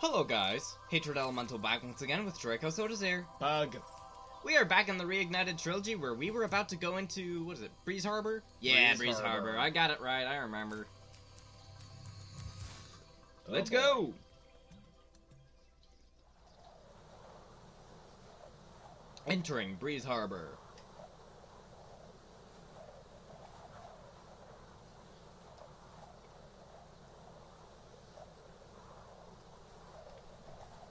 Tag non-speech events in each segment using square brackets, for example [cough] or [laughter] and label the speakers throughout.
Speaker 1: Hello guys, Hatred Elemental back once again with Draco Soda's Air.
Speaker 2: Bug.
Speaker 1: We are back in the Reignited Trilogy where we were about to go into, what is it, Breeze Harbor? Yeah,
Speaker 2: Breeze
Speaker 1: Breeze, Harbor.
Speaker 2: Harbor.
Speaker 1: I got it right, I remember.
Speaker 2: Oh,
Speaker 1: Let's
Speaker 2: boy.
Speaker 1: go! Entering Breeze Harbor.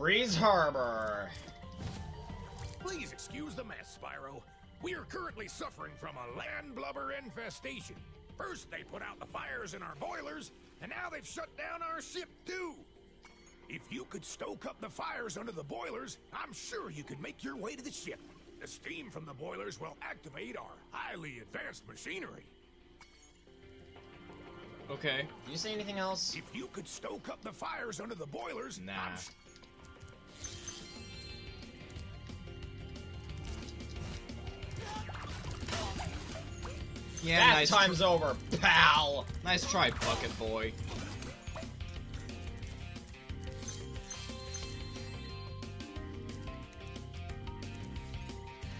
Speaker 2: Breeze Harbor.
Speaker 3: Please excuse the mess, Spyro. We are currently suffering from a land blubber infestation. First, they put out the fires in our boilers, and now they've shut down our ship, too. If you could stoke up the fires under the boilers, I'm sure you could make your way to the ship. The steam from the boilers will activate our highly advanced machinery.
Speaker 1: Okay.
Speaker 2: Did you say anything else?
Speaker 3: If you could stoke up the fires under the boilers,
Speaker 1: Nah.
Speaker 3: I'm
Speaker 1: Yeah,
Speaker 2: that
Speaker 1: nice,
Speaker 2: time's over, pal.
Speaker 1: nice try, Bucket Boy.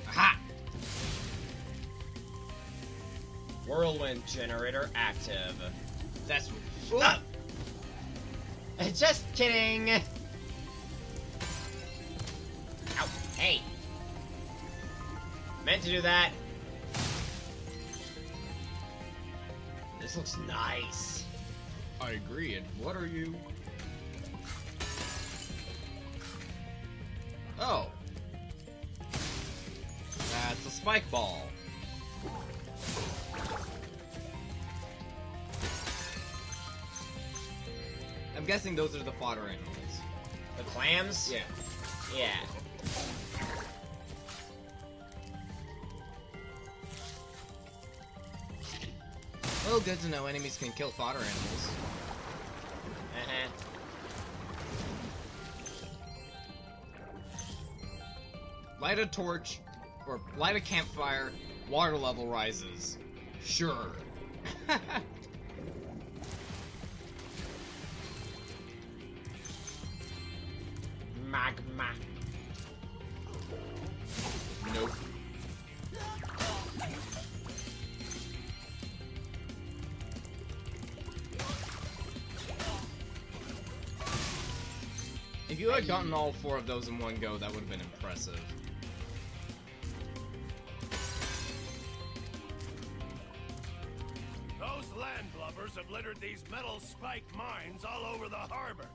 Speaker 1: Aha!
Speaker 2: Whirlwind generator active.
Speaker 1: That's.
Speaker 2: Ah! Just kidding. Ow. Hey. Meant to do that. This looks nice.
Speaker 1: I agree, and what are you? Oh. That's a spike ball. I'm guessing those are the fodder animals.
Speaker 2: The clams?
Speaker 1: Yeah.
Speaker 2: Yeah.
Speaker 1: Well, good to know enemies can kill fodder animals.
Speaker 2: Uh-huh.
Speaker 1: Light a torch, or light a campfire, water level rises. Sure. [laughs] gotten all four of those in one go, that would have been impressive.
Speaker 3: Those land blubbers have littered these metal spike mines all over the harbor.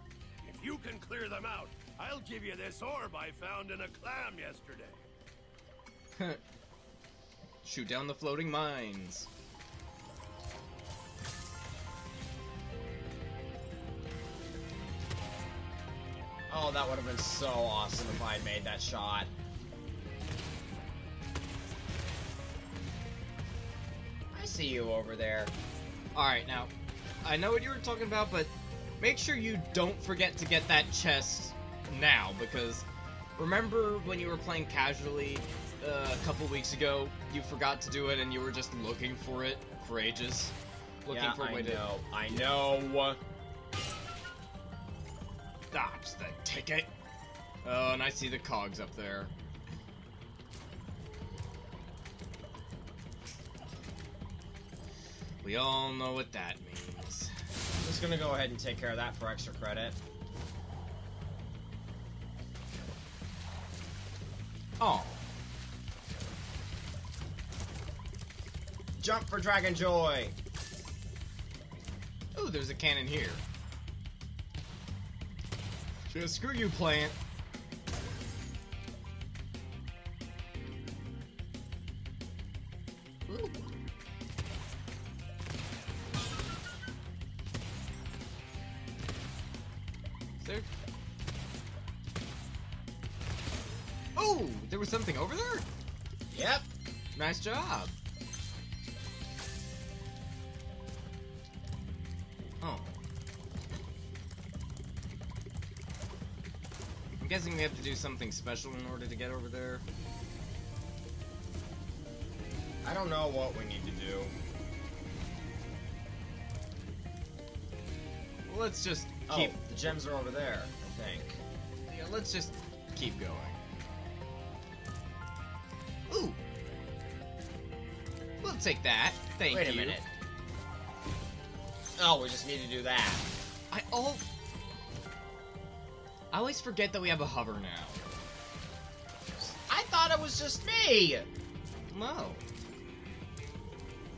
Speaker 3: If you can clear them out, I'll give you this orb I found in a clam yesterday. [laughs]
Speaker 1: Shoot down the floating mines.
Speaker 2: Oh, that would have been so awesome if I had made that shot. I see you over there.
Speaker 1: Alright, now, I know what you were talking about, but make sure you don't forget to get that chest now, because remember when you were playing casually uh, a couple weeks ago, you forgot to do it and you were just looking for it for ages? Looking
Speaker 2: yeah,
Speaker 1: for a
Speaker 2: I
Speaker 1: way
Speaker 2: know. I know.
Speaker 1: To dodge the ticket. Oh, and I see the cogs up there. We all know what that means.
Speaker 2: I'm just gonna go ahead and take care of that for extra credit.
Speaker 1: Oh,
Speaker 2: Jump for Dragon Joy!
Speaker 1: Ooh, there's a cannon here. Just screw you, plant. Ooh. There? Oh, there was something over there?
Speaker 2: Yep.
Speaker 1: Nice job. I'm guessing we have to do something special in order to get over there.
Speaker 2: I don't know what we need to do.
Speaker 1: Let's just
Speaker 2: Oh,
Speaker 1: keep.
Speaker 2: the gems are over there, I think.
Speaker 1: Yeah, let's just keep going. Ooh. We'll take that. Thank
Speaker 2: Wait
Speaker 1: you.
Speaker 2: a minute. Oh, we just need to do that.
Speaker 1: I all. I always forget that we have a hover now.
Speaker 2: I thought it was just me!
Speaker 1: No.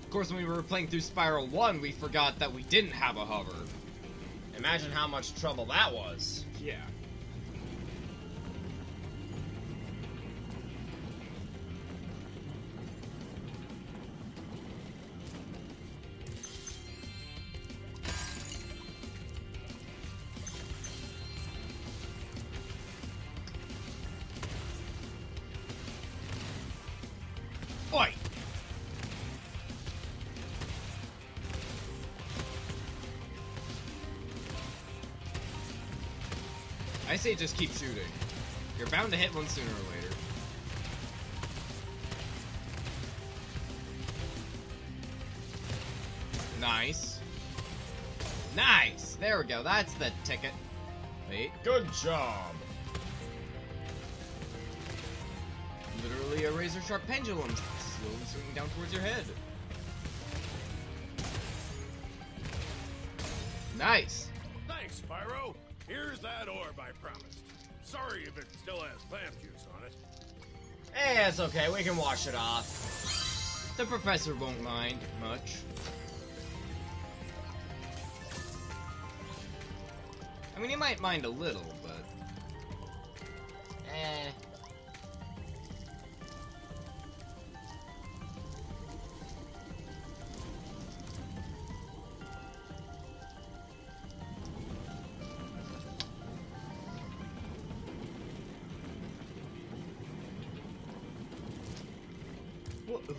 Speaker 1: Of course, when we were playing through Spyro 1, we forgot that we didn't have a hover.
Speaker 2: Imagine how much trouble that was.
Speaker 1: Yeah. I say just keep shooting. You're bound to hit one sooner or later. Nice. Nice! There we go, that's the ticket. Wait,
Speaker 2: Good job.
Speaker 1: literally a razor sharp pendulum slowly swinging down towards your head. Nice!
Speaker 4: Thanks, Spyro. Here's that orb I promised. Sorry if it still has plant juice on it.
Speaker 2: Hey, it's okay. We can wash it off.
Speaker 1: The professor won't mind much. I mean, he might mind a little, but
Speaker 2: Eh.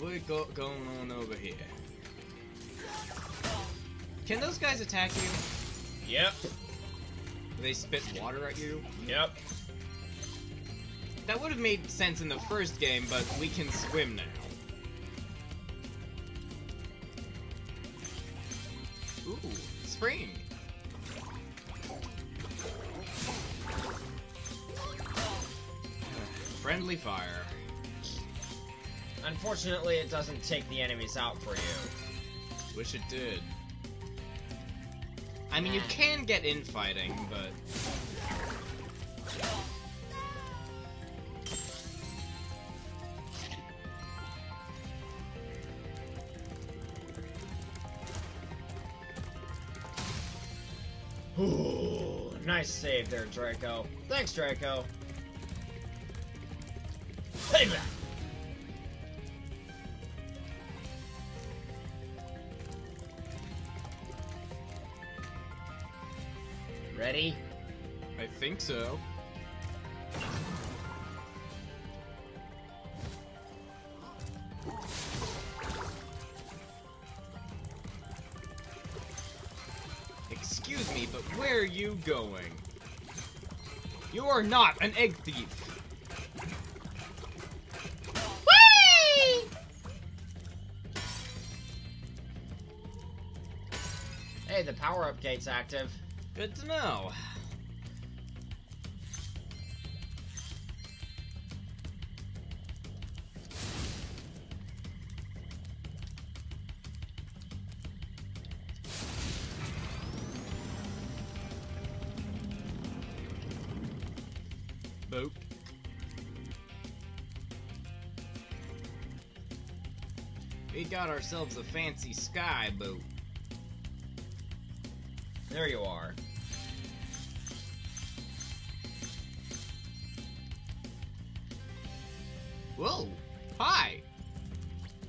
Speaker 1: What we got going on over here? Can those guys attack you?
Speaker 2: Yep.
Speaker 1: They spit water at you?
Speaker 2: Yep.
Speaker 1: That would have made sense in the first game, but we can swim now. Ooh, spring. Friendly fire.
Speaker 2: Unfortunately, it doesn't take the enemies out for you.
Speaker 1: Wish it did. I mean, you can get infighting, but [sighs]
Speaker 2: Ooh, nice save there, Draco. Thanks, Draco.
Speaker 1: Think so. Excuse me, but where are you going? You are not an egg thief.
Speaker 2: Hey, the power-up gate's active.
Speaker 1: Good to know. Boop. We got ourselves a fancy sky boat.
Speaker 2: There you are.
Speaker 1: Whoa! Hi!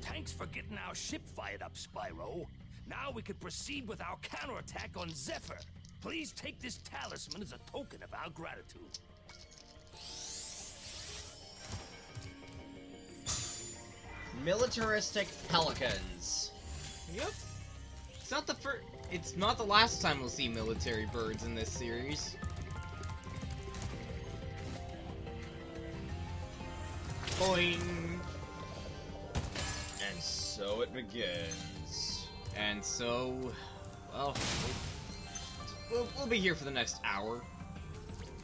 Speaker 3: Thanks for getting our ship fired up, Spyro. Now we can proceed with our counterattack on Zephyr. Please take this talisman as a token of our gratitude.
Speaker 2: Militaristic pelicans.
Speaker 1: Yep. It's not the first. It's not the last time we'll see military birds in this series. Boing.
Speaker 2: And so it begins.
Speaker 1: And so, well, we'll, we'll be here for the next hour.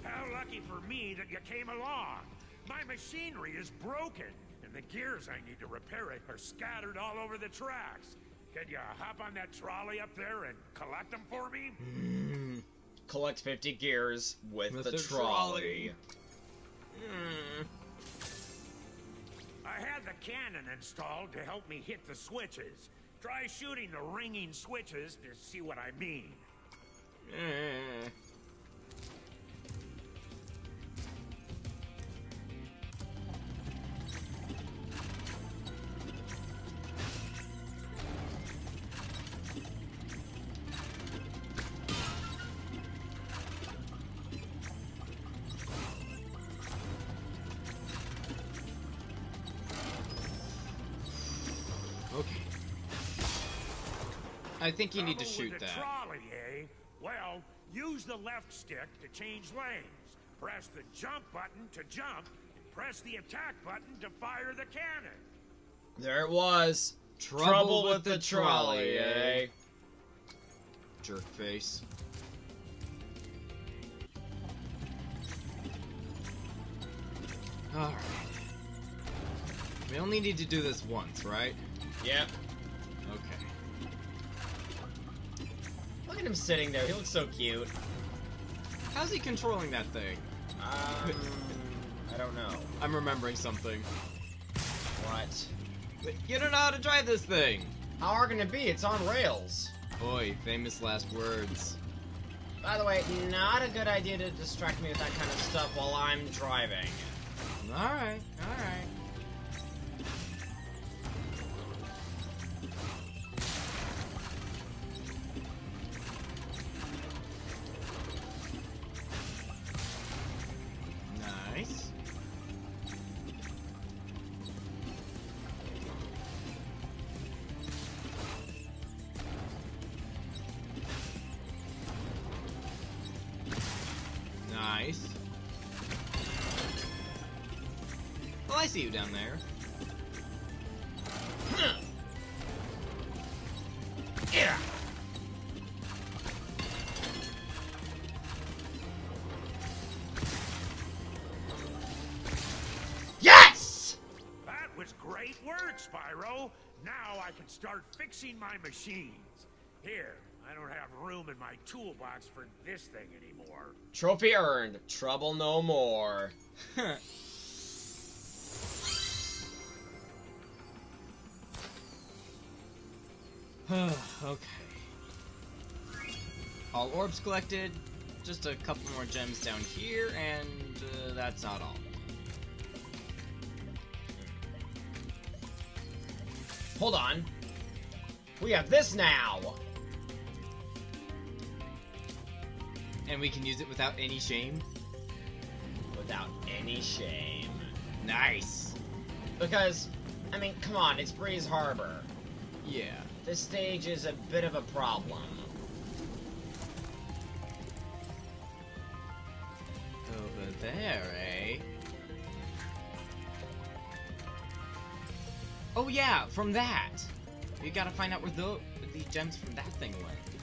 Speaker 4: How lucky for me that you came along. My machinery is broken, and the gears I need to repair it are scattered all over the tracks. Can you hop on that trolley up there and collect them for me?
Speaker 2: Collect 50 gears with,
Speaker 1: With
Speaker 2: the,
Speaker 1: the
Speaker 2: trolley.
Speaker 1: trolley. Hmm.
Speaker 4: I had the cannon installed to help me hit the switches. Try shooting the ringing switches to see what I mean.
Speaker 1: Eh. I think you need to shoot
Speaker 4: with the
Speaker 1: that.
Speaker 4: trolley, eh? Well, use the left stick to change lanes. Press the jump button to jump, and press the attack button to fire the cannon.
Speaker 2: There it was.
Speaker 1: Trouble, with, the, trolley, eh? Jerk face. Alright. We only need to do this once, right?
Speaker 2: Yep.
Speaker 1: Okay.
Speaker 2: Look at him sitting there. He looks so cute.
Speaker 1: How's he controlling that thing?
Speaker 2: Um, I don't know.
Speaker 1: I'm remembering something.
Speaker 2: What?
Speaker 1: You don't know how to drive this thing!
Speaker 2: How can it be? It's on rails.
Speaker 1: Boy, famous last words.
Speaker 2: By the way, not a good idea to distract me with that kind of stuff while I'm driving.
Speaker 1: Alright, alright. Nice. Well, I see you down there.
Speaker 2: Yeah. Yes!
Speaker 4: That was great work, Spyro. Now I can start fixing my machines. Here, don't have room in my toolbox for this thing anymore.
Speaker 2: Trophy earned. Trouble no more. [laughs] [sighs]
Speaker 1: okay. All orbs collected. Just a couple more gems down here, and uh, that's not all.
Speaker 2: Hold on. We have this now.
Speaker 1: And we can use it without any shame.
Speaker 2: Without any shame.
Speaker 1: Nice.
Speaker 2: Because, I mean, come on, it's Breeze Harbor.
Speaker 1: Yeah.
Speaker 2: This stage is a bit of a problem.
Speaker 1: Over there, eh? Oh yeah, from that. You gotta find out where the the gems from that thing went.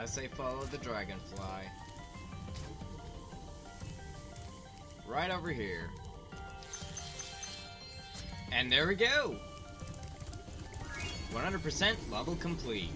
Speaker 1: I say follow the dragonfly. Right over here. And there we go! 100% level complete.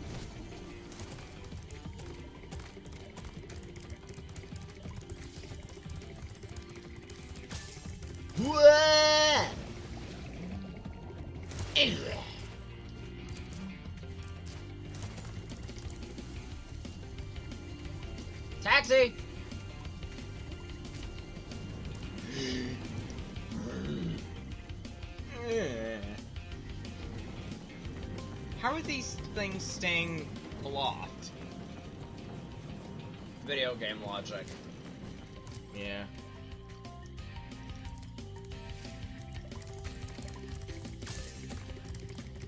Speaker 2: taxi! How are
Speaker 1: these things staying aloft?
Speaker 2: Video game logic.
Speaker 1: Yeah.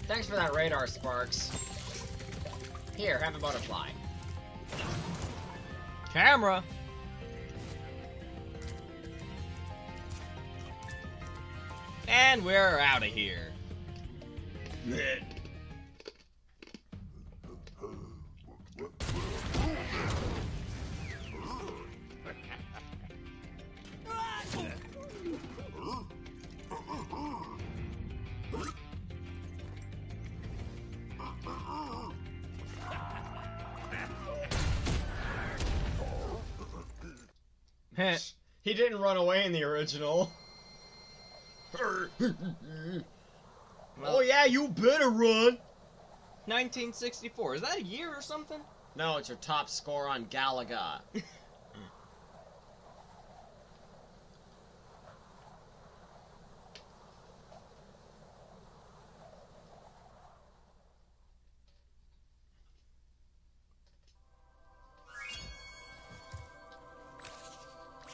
Speaker 2: Thanks for that radar, Sparx. Here, have a butterfly.
Speaker 1: Camera! And we're out of here.
Speaker 2: He didn't run away in the original. [laughs] oh yeah, you better run!
Speaker 1: 1964. Is that a year or something?
Speaker 2: No, it's your top score on Galaga. [laughs]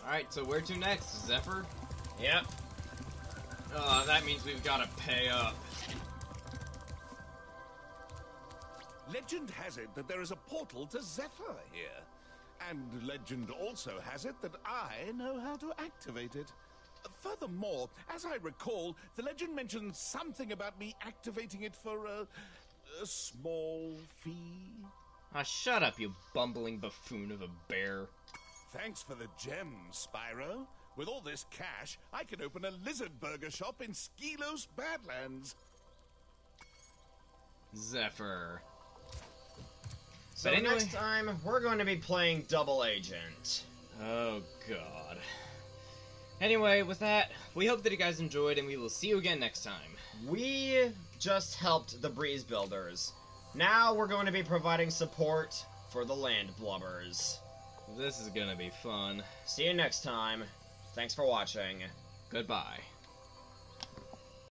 Speaker 1: Alright, so where to next? Zephyr?
Speaker 2: Yep.
Speaker 1: Uh, that means we've gotta pay up.
Speaker 3: Legend has it that there is a portal to Zephyr here. And legend also has it that I know how to activate it. Furthermore, as I recall, the legend mentions something about me activating it for a, a small fee.
Speaker 1: Ah, shut up, you bumbling buffoon of a bear.
Speaker 3: Thanks for the gems, Spyro. With all this cash, I can open a lizard burger shop in Skelos Badlands.
Speaker 1: Zephyr.
Speaker 2: So
Speaker 1: But anyway-
Speaker 2: next time, we're going to be playing Double Agent.
Speaker 1: Oh, God. Anyway, with that, we hope that you guys enjoyed, and we will see you again next time.
Speaker 2: We just helped the Breeze Builders. Now we're going to be providing support for the Land Blubbers.
Speaker 1: This is gonna be fun.
Speaker 2: See you next time. Thanks for watching.
Speaker 1: Goodbye.